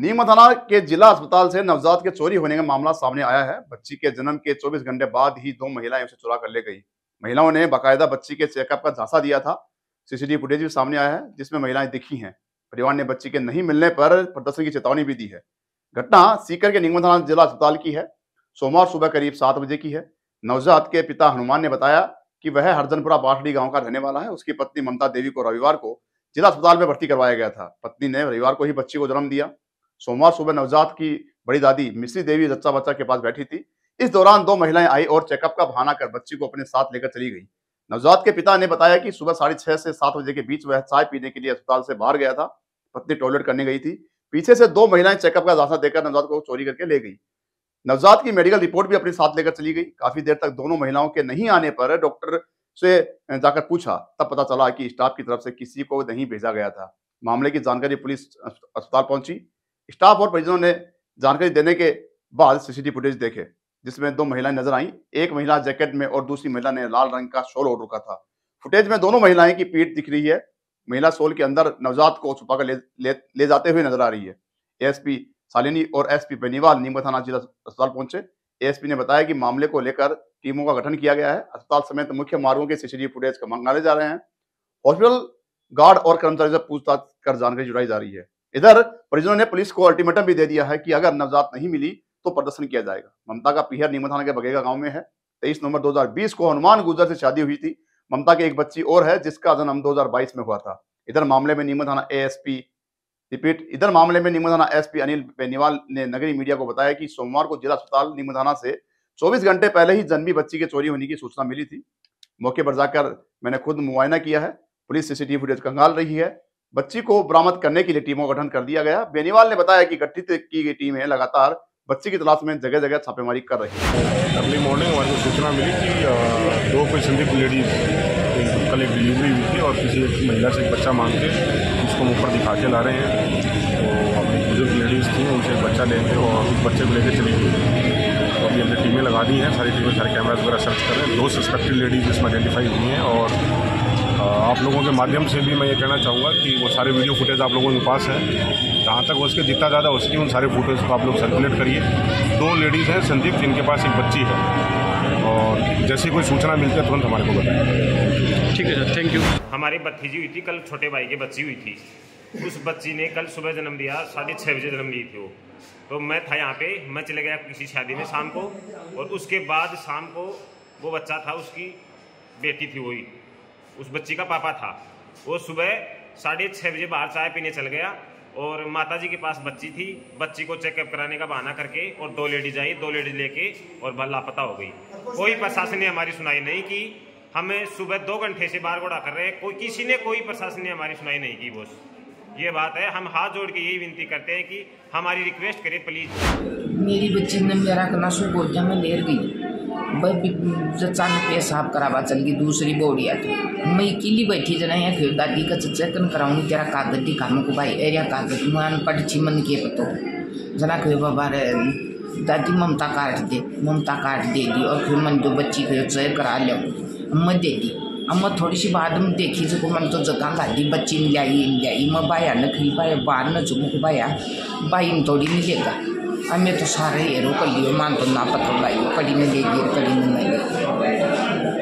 नीमा थाना के जिला अस्पताल से नवजात के चोरी होने का मामला सामने आया है। बच्ची के जन्म के 24 घंटे बाद ही दो महिलाएँ उसे चुरा कर ले गई। महिलाओं ने बाकायदा बच्ची के चेकअप का झांसा दिया था। सीसीटीवी फुटेज भी सामने आया है, जिसमें महिलाएँ दिखी हैं। परिवार ने बच्ची के नहीं मिलने पर प्रदर्शन की चेतावनी भी दी है। घटना सीकर के निगम थाना जिला अस्पताल की है। सोमवार सुबह करीब सात बजे की है। नवजात के पिता हनुमान ने बताया कि वह हरजनपुरा बाठड़ी गाँव का रहने वाला है। उसकी पत्नी ममता देवी को रविवार को जिला अस्पताल में भर्ती करवाया गया था। पत्नी ने रविवार को ही बच्ची को जन्म दिया। सोमवार सुबह नवजात की बड़ी दादी मिश्री देवी जच्चा बच्चा के पास बैठी थी। इस दौरान दो महिलाएँ आई और चेकअप का बहाना कर बच्ची को अपने साथ लेकर चली गई। नवजात के पिता ने बताया कि सुबह साढ़े छह से सात बजे के बीच वह चाय पीने के लिए अस्पताल से बाहर गया था। पत्नी टॉयलेट करने गई थी। पीछे से दो महिलाएँ चेकअप का दासा देकर नवजात को चोरी करके ले गई। नवजात की मेडिकल रिपोर्ट भी अपने साथ लेकर चली गई। काफ़ी देर तक दोनों महिलाओं के नहीं आने पर डॉक्टर से जाकर पूछा। तब पता चला कि स्टाफ की तरफ़ से किसी को नहीं भेजा गया था। मामले की जानकारी पुलिस अस्पताल पहुँची। स्टाफ और परिजनों ने जानकारी देने के बाद सीसीटीवी फुटेज देखे जिसमें दो महिलाएँ नज़र आई। एक महिला जैकेट में और दूसरी महिला ने लाल रंग का शॉल ओढ़ रखा था। फुटेज में दोनों महिलाएँ की पीठ दिख रही है। महिला शॉल के अंदर नवजात को छुपाकर ले, ले, ले जाते हुए नज़र आ रही है। एएसपी सालिनी और एसपी बेनीवाल नीमच थाना जिला अस्पताल पहुँचे। एएसपी ने बताया कि मामले को लेकर टीमों का गठन किया गया है। अस्पताल समेत मुख्य मार्गों के सीसीटीवी फुटेज का मंगाले जा रहे हैं। हॉस्पिटल गार्ड और कर्मचारी से पूछताछ कर जानकारी जुटाई जा रही है। इधर परिजनों ने पुलिस को अल्टीमेटम भी दे दिया है कि अगर नवजात नहीं मिली तो प्रदर्शन किया जाएगा। ममता का पीहर नीमत थाना के बगेगा गाँव में है। तेईस नवंबर 2020 को हनुमान गुजर से शादी हुई थी। ममता की एक बच्ची और है, जिसका जन्म 2022 में हुआ था। इधर मामले में नीमत थाना एएसपी रिपीट, इधर मामले में नीमत थाना एसपी अनिल बेनीवाल ने नगरी मीडिया को बताया कि सोमवार को जिला अस्पताल नीमत थाना से 24 घंटे पहले ही जन्मी बच्ची के चोरी होने की सूचना मिली थी। मौके पर जाकर मैंने खुद मुआयना किया है। पुलिस सीसीटीवी फुटेज कंगाल रही है। बच्ची को बरामद करने के लिए टीमों का गठन कर दिया गया। बेनीवाल ने बताया कि गठित की गई टीमें लगातार बच्ची की तलाश में जगह जगह छापेमारी कर रही है। अर्ली मॉर्निंग हमारे सूचना मिली कि दो कोई संदिग्ध लेडीज़ कल एक डिलीवरी हुई थी और किसी एक महिला से एक बच्चा मांग के उसको ऊपर दिखा के ला रहे हैं। तो बुज़ुर्ग लेडीज़ थी, उनसे एक बच्चा लेके और उस बच्चे को लेकर चली गई। तो अभी हमने टीमें लगा दी हैं, सारी टीमें, सारे कैमराज वगैरह सर्च कर रहे हैं। दो सस्पेक्टेड लेडीज़ इसमें आइडेंटिफाई हुई हैं और आप लोगों के माध्यम से भी मैं ये कहना चाहूँगा कि वो सारे वीडियो फुटेज आप लोगों के पास है। जहाँ तक उसके जितना ज़्यादा हो सके उन सारे फुटेज को आप लोग सर्कुलेट करिए। दो लेडीज़ हैं संदीप जिनके पास एक बच्ची है। और जैसी कोई सूचना मिलती है तुरंत हमारे को बताएँ। ठीक है सर थैंक यू हमारी भतीजी हुई थी कल छोटे भाई की बच्ची हुई थी। उस बच्ची ने कल सुबह जन्म दिया साढ़े छः बजे जन्म ली थी वो। तो मैं था यहाँ पे मैं चले गया किसी शादी में शाम को। और उसके बाद शाम को वो बच्चा था उसकी बेटी थी वही। उस बच्ची का पापा था। वो सुबह साढ़े छः बजे बाहर चाय पीने चल गया और माता जी के पास बच्ची थी। बच्ची को चेकअप कराने का बहाना करके और दो लेडीज़ आई दो लेडीज़ लेके और लापता हो गई। कोई प्रशासन ने हमारी सुनाई नहीं की। हमें सुबह दो घंटे से बार गोड़ा कर रहे हैं। कोई किसी ने कोई प्रशासन ने हमारी सुनाई नहीं की बोस। ये बात है, हम हाथ जोड़ के यही विनती करते हैं कि हमारी रिक्वेस्ट करें प्लीज़ मेरी बच्ची ने मेरा नशो बोल मैं लेर गई। चाँद पेशाब करावा गई दूसरी बोड़ी आ मैं अकेली बैठी जना यहाँ फिर दादी का चेकन कराऊँगी तेरा कागज़ दिखा को भाई एरिया कागज़ मैं अनपढ़ छी मन के पतो जना फिर बाबा, रे. दादी, ममता काट दे, ममता काट दे, दी. और फिर मन जो बच्ची को चेक करा लिया मैं दे दी. अम्मा थोड़ी सी बाद में देखी जो मन तो जगह गाड़ी बच्ची ने लाई लाई मैं बाया न खरी बाया बाहर न चुमक बाया. बाई थोड़ी नहीं लेगा अमेर तो सारे एरो कलियो मन तो ना पत्र तो लाइव कड़ी में ले कड़ी में नहीं।